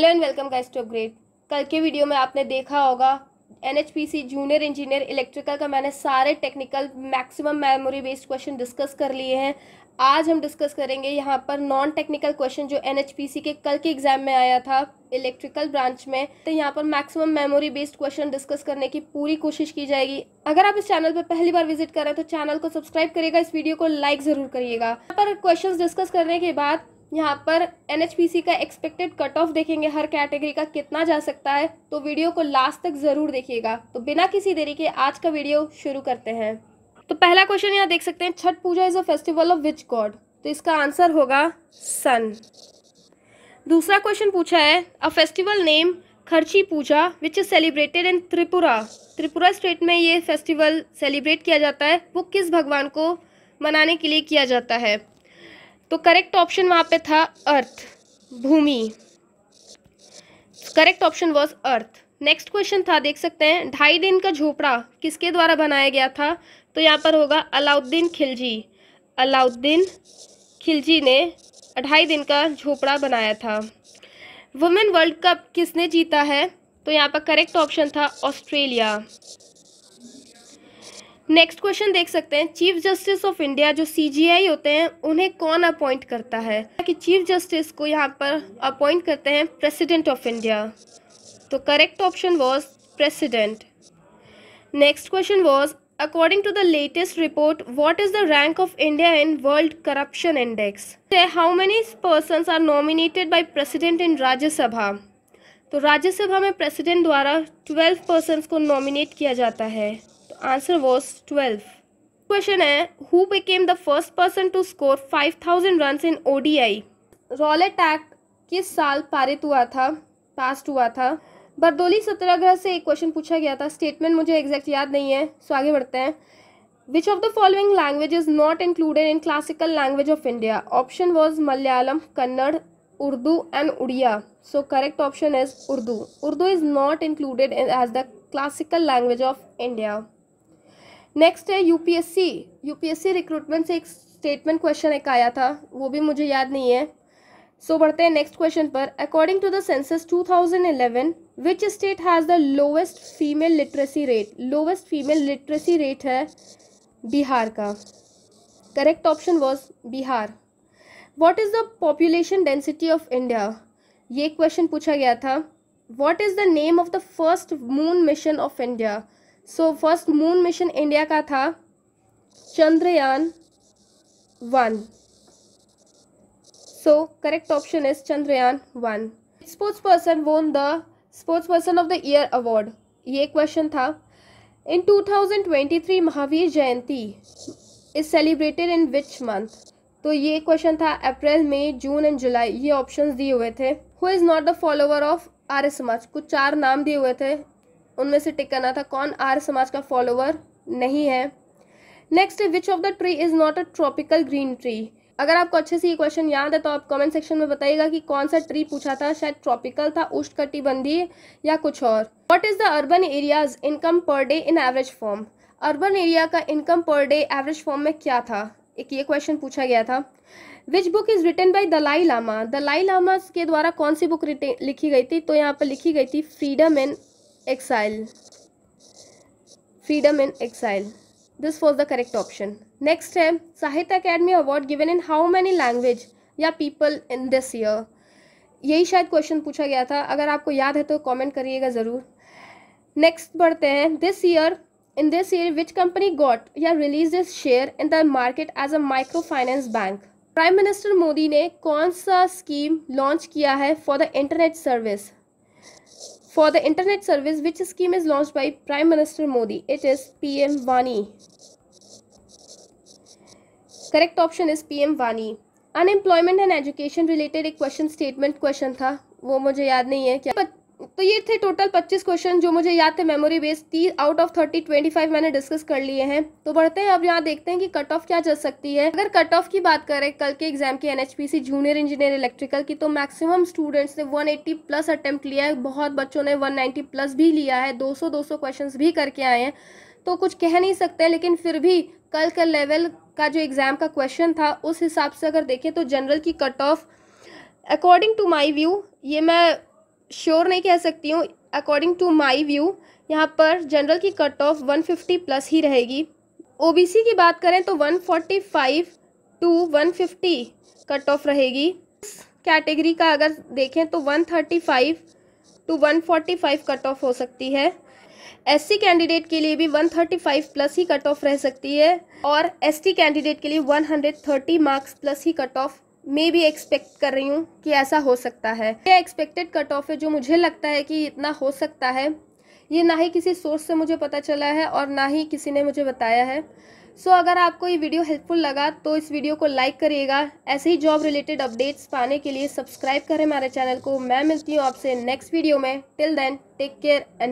Hello and welcome guys to upgrade कल के video में आपने देखा होगा एन जूनियर इंजीनियर इलेक्ट्रिकल का मैंने सारे technical maximum memory based question discuss कर लिए हैं। आज हम डिस्कस करेंगे यहाँ पर नॉन टेक्निकल क्वेश्चन जो एनएचपीसी के कल के एग्ज़ाम में आया था इलेक्ट्रिकल ब्रांच में। तो यहाँ पर maximum memory based question discuss करने की पूरी कोशिश की जाएगी। अगर आप इस चैनल पर पहली बार विज़िट कर रहे हैं तो चैनल को सब्सक्राइब करिएगा, इस वीडियो को लाइक ज़रूर करिएगा। पर क्वेश्चन डिस्कस करने के बाद यहाँ पर एनएचपीसी का एक्सपेक्टेड कट ऑफ़ देखेंगे, हर कैटेगरी का कितना जा सकता है तो वीडियो को लास्ट तक ज़रूर देखिएगा। तो बिना किसी देरी के आज का वीडियो शुरू करते हैं। तो पहला क्वेश्चन यहाँ देख सकते हैं, Chhath Puja is a festival of which god तो इसका आंसर होगा सन दूसरा क्वेश्चन पूछा है a festival name Kharchi Puja which is celebrated in Tripura. Tripura state में ये फेस्टिवल सेलिब्रेट किया जाता है, वो किस भगवान को मनाने के लिए किया जाता है? तो करेक्ट ऑप्शन वहाँ पे था earth Bhumi. Correct option was earth next question था, देख सकते हैं, ढाई दिन का झोपड़ा किसके द्वारा बनाया गया था? तो यहाँ पर होगा अलाउद्दीन खिलजी। अलाउद्दीन खिलजी ने ढाई दिन का झोपड़ा बनाया था। वुमेन वर्ल्ड कप किसने जीता है? तो यहाँ पर करेक्ट ऑप्शन था ऑस्ट्रेलिया। नेक्स्ट क्वेश्चन देख सकते हैं। चीफ जस्टिस ऑफ़ इंडिया जो सीजीआई होते हैं, उन्हें कौन अपॉइंट करता है? कि चीफ जस्टिस को यहाँ पर अपॉइंट करते हैं प्रेसिडेंट ऑफ़ इंडिया तो correct option was president next question was according to the latest report what is the rank of India in world corruption index how many person are nominated by president in Rajya Sabha तो राज्यसभा में president द्वारा twelve person को nominate किया जाता है। Answer was twelve question है who became the first person to score five thousand run in ODI Rowlatt act किस साल पारित हुआ था? पास हुआ था। बरदोली सत्याग्रह से एक क्वेश्चन पूछा गया था। स्टेटमेंट मुझे एग्जैक्ट याद नहीं है सो आगे बढ़ते हैं। Which of the following language is not included in classical language of India option was Malayalam Kannada Urdu and Oriya so correct option is Urdu Urdu is not included as the classical language of India next है UPSC UPSC recruitment से एक statement question एक आया था वो भी मुझे याद नहीं है। सो so, बढ़ते हैं नेक्स्ट क्वेश्चन पर। According to the census 2011 which state has the lowest female literacy rate lowest female literacy rate है बिहार का। Correct option was Bihar. What is the population density of India ये क्वेश्चन पूछा गया था। What is the name of the first moon mission of India so first moon mission India का था Chandrayaan one so correct option is Chandrayaan one sports person won the sports person of the year award ये question था in 2023 Mahavir Jayanti is celebrated in which month तो ये question था अप्रैल मई जून and जुलाई ये options दिए हुए थे। Who is not the follower of Arya Samaj कुछ चार नाम दिए हुए थे। उनमें से टिक करना था। कौन? आर्य समाज का फॉलोवर नहीं है। Next which of the tree is not a tropical green tree अगर आपको अच्छे से ये क्वेश्चन याद है तो आप कमेंट सेक्शन में बताइएगा कि कौन सा ट्री पूछा था। शायद ट्रॉपिकल था, उष्णकटिबंधीय या कुछ और। What is the urban areas income per day in average form urban area का income per day average form में क्या था? एक ये क्वेश्चन पूछा गया था। Which book is written by Dalai Lama Dalai Lama के द्वारा कौन सी बुक लिखी गई थी? तो यहाँ पर लिखी गई थी freedom in exile. Freedom in exile. This was the correct option. Next है Sahitya Akademi award given in how many language या पीपल इन दिस ईयर यही शायद क्वेश्चन पूछा गया था। अगर आपको याद है तो कमेंट करिएगा ज़रूर। नेक्स्ट बढ़ते हैं। This year in this year which company got या release this share in the market as a micro finance bank prime minister Modi ने कौन सा स्कीम लॉन्च किया है for the internet service For the internet service, which scheme is launched by Prime Minister Modi? It is PM Vani. Correct option is PM Vani. Unemployment and education related एक question statement question था वो मुझे याद नहीं है क्या तो ये थे टोटल पच्चीस क्वेश्चन जो मुझे याद थे मेमोरी बेस्ड तीस out of thirty twenty five मैंने डिस्कस कर लिए हैं। तो बढ़ते हैं, अब यहाँ देखते हैं कि कट ऑफ़ क्या चल सकती है। अगर कट ऑफ़ की बात करें, कल के एग्ज़ाम की एनएचपीसी जूनियर इंजीनियर इलेक्ट्रिकल की तो मैक्सिमम स्टूडेंट्स ने 180 प्लस अटेम्प्ट लिया है। बहुत बच्चों ने 190 प्लस भी लिया है। 200 200 क्वेश्चंस भी करके आए हैं। तो कुछ कह नहीं सकते, लेकिन फिर भी कल का लेवल का जो एग्ज़ाम का क्वेश्चन था, उस हिसाब से अगर देखें तो जनरल की cut off according to my view ये मैं श्योर नहीं कह सकती हूँ। अकॉर्डिंग टू माई व्यू यहाँ पर जनरल की कट ऑफ़ 150 प्लस ही रहेगी। ओबीसी की बात करें तो 145 टू 150 कट ऑफ़ रहेगी। कैटेगरी का अगर देखें तो 135 टू 145 कट ऑफ़ हो सकती है। एससी कैंडिडेट के लिए भी 135 प्लस ही कट ऑफ़ रह सकती है। और एसटी कैंडिडेट के लिए 130 मार्क्स प्लस ही कट ऑफ़ मे भी एक्सपेक्ट कर रही हूँ कि ऐसा हो सकता है। यह एक्सपेक्टेड कट ऑफ़ है जो मुझे लगता है कि इतना हो सकता है। ये ना ही किसी सोर्स से मुझे पता चला है और ना ही किसी ने मुझे बताया है। सो so, अगर आपको ये वीडियो हेल्पफुल लगा तो इस वीडियो को लाइक करिएगा। ऐसे ही जॉब रिलेटेड अपडेट्स पाने के लिए सब्सक्राइब करें हमारे चैनल को। मैं मिलती हूँ आपसे नेक्स्ट वीडियो में। Till then take care and